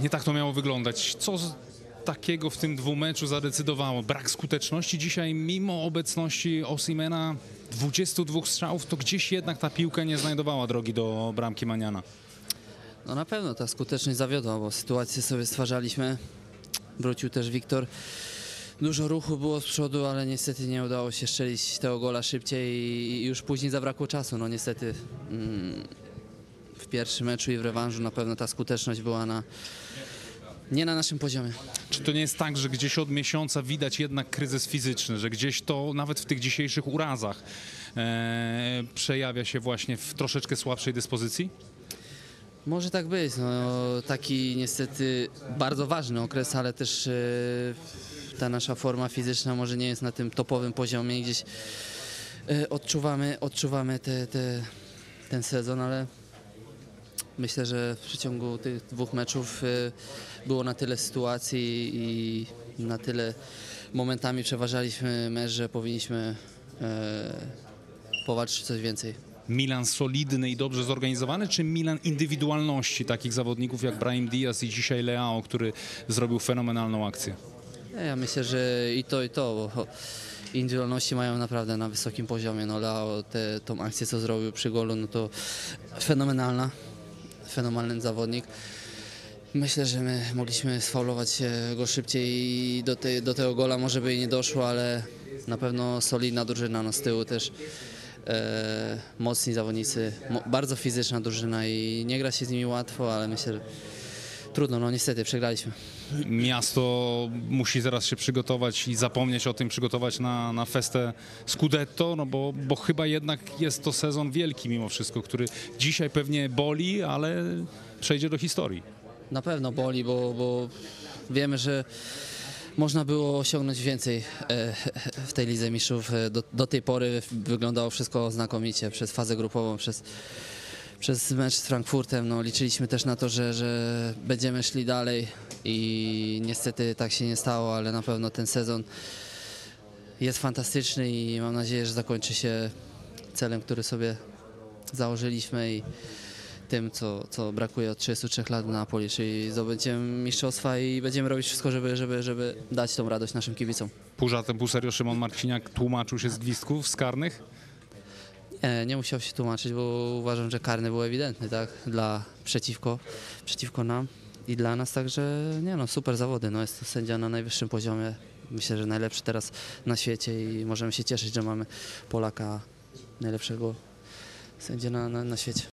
nie tak to miało wyglądać. Co takiego w tym dwumeczu zadecydowało? Brak skuteczności dzisiaj, mimo obecności Osimena, 22 strzałów, to gdzieś jednak ta piłka nie znajdowała drogi do bramki Maniana. No na pewno ta skuteczność zawiodła, bo sytuację sobie stwarzaliśmy. Wrócił też Wiktor. Dużo ruchu było z przodu, ale niestety nie udało się strzelić tego gola szybciej i już później zabrakło czasu. No niestety mm, w pierwszym meczu i w rewanżu na pewno ta skuteczność była na, nie na naszym poziomie. Czy to nie jest tak, że gdzieś od miesiąca widać jednak kryzys fizyczny, że gdzieś to nawet w tych dzisiejszych urazach e, przejawia się właśnie w troszeczkę słabszej dyspozycji? Może tak być. No, taki niestety bardzo ważny okres, ale też e, ta nasza forma fizyczna może nie jest na tym topowym poziomie i gdzieś e, odczuwamy, odczuwamy te, te, ten sezon, ale myślę, że w przeciągu tych dwóch meczów e, było na tyle sytuacji i na tyle momentami przeważaliśmy mecz, że powinniśmy e, powalczyć coś więcej. Milan solidny i dobrze zorganizowany, czy Milan indywidualności takich zawodników jak Brahim Diaz i dzisiaj Leao, który zrobił fenomenalną akcję? Ja myślę, że i to, i to, bo indywidualności mają naprawdę na wysokim poziomie. No Leo, te, tą akcję, co zrobił przy golu, no to fenomenalna, fenomenalny zawodnik. Myślę, że my mogliśmy sfaulować go szybciej i do, tej, do tego gola może by i nie doszło, ale na pewno solidna drużyna, no z tyłu też e, mocni zawodnicy, mo, bardzo fizyczna drużyna i nie gra się z nimi łatwo, ale myślę, że trudno, no niestety przegraliśmy. Miasto musi zaraz się przygotować i zapomnieć o tym, przygotować na, na festę Scudetto, no bo, bo chyba jednak jest to sezon wielki mimo wszystko, który dzisiaj pewnie boli, ale przejdzie do historii. Na pewno boli, bo, bo wiemy, że można było osiągnąć więcej e, w tej Lidze Mistrzów. E, Do, do tej pory wyglądało wszystko znakomicie przez fazę grupową, przez, przez mecz z Frankfurtem. No, liczyliśmy też na to, że, że będziemy szli dalej i niestety tak się nie stało, ale na pewno ten sezon jest fantastyczny i mam nadzieję, że zakończy się celem, który sobie założyliśmy i tym, co, co brakuje od 33 lat na Napoli, czyli zdobędziemy mistrzostwa i będziemy robić wszystko, żeby, żeby, żeby dać tą radość naszym kibicom. Pół żartem, pół serio Szymon Marciniak tłumaczył się z gwizdków z karnych. Nie, nie musiał się tłumaczyć, bo uważam, że karny był ewidentny, tak, dla, przeciwko, przeciwko nam i dla nas, także nie no, super zawody, no jest to sędzia na najwyższym poziomie, myślę, że najlepszy teraz na świecie i możemy się cieszyć, że mamy Polaka najlepszego sędzia na, na, na świecie.